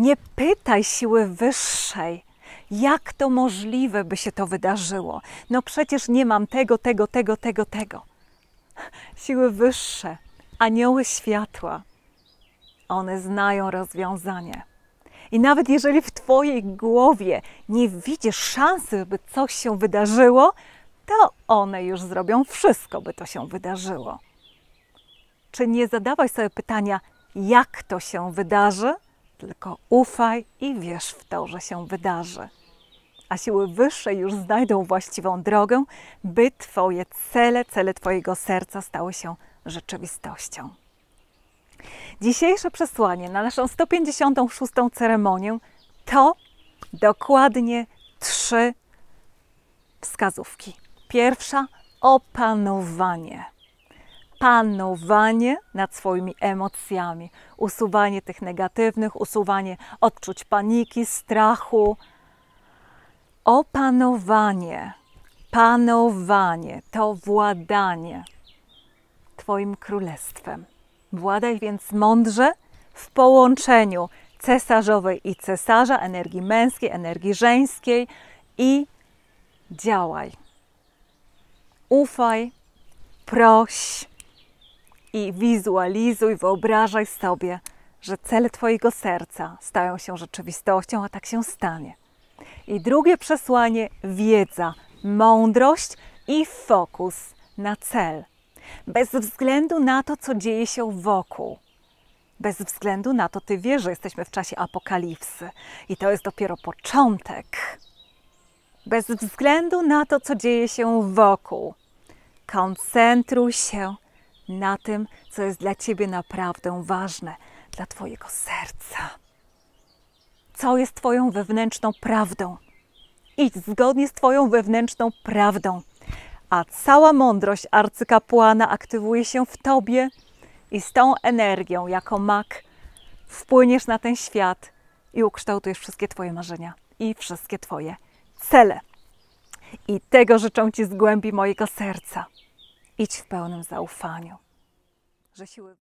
Nie pytaj siły wyższej, jak to możliwe, by się to wydarzyło. No przecież nie mam tego, tego, tego, tego, tego. Siły wyższe, anioły światła, one znają rozwiązanie. I nawet jeżeli w Twojej głowie nie widzisz szansy, by coś się wydarzyło, to one już zrobią wszystko, by to się wydarzyło. Czy nie zadawaj sobie pytania, jak to się wydarzy, tylko ufaj i wierz w to, że się wydarzy. A siły wyższe już znajdą właściwą drogę, by Twoje cele, cele Twojego serca stały się rzeczywistością. Dzisiejsze przesłanie na naszą 156. ceremonię to dokładnie trzy wskazówki. Pierwsza opanowanie. Panowanie nad swoimi emocjami, usuwanie tych negatywnych, usuwanie odczuć paniki, strachu. Opanowanie, panowanie to władanie Twoim królestwem. Władaj więc mądrze w połączeniu cesarzowej i cesarza, energii męskiej, energii żeńskiej i działaj. Ufaj, proś i wizualizuj, wyobrażaj sobie, że cele Twojego serca stają się rzeczywistością, a tak się stanie. I drugie przesłanie wiedza, mądrość i fokus na cel bez względu na to, co dzieje się wokół. Bez względu na to, ty wiesz, że jesteśmy w czasie apokalipsy i to jest dopiero początek. Bez względu na to, co dzieje się wokół, koncentruj się na tym, co jest dla ciebie naprawdę ważne, dla twojego serca. Co jest twoją wewnętrzną prawdą? Idź zgodnie z twoją wewnętrzną prawdą a cała mądrość arcykapłana aktywuje się w tobie i z tą energią, jako mak, wpłyniesz na ten świat i ukształtujesz wszystkie Twoje marzenia i wszystkie Twoje cele. I tego życzę Ci z głębi mojego serca. Idź w pełnym zaufaniu, że siły.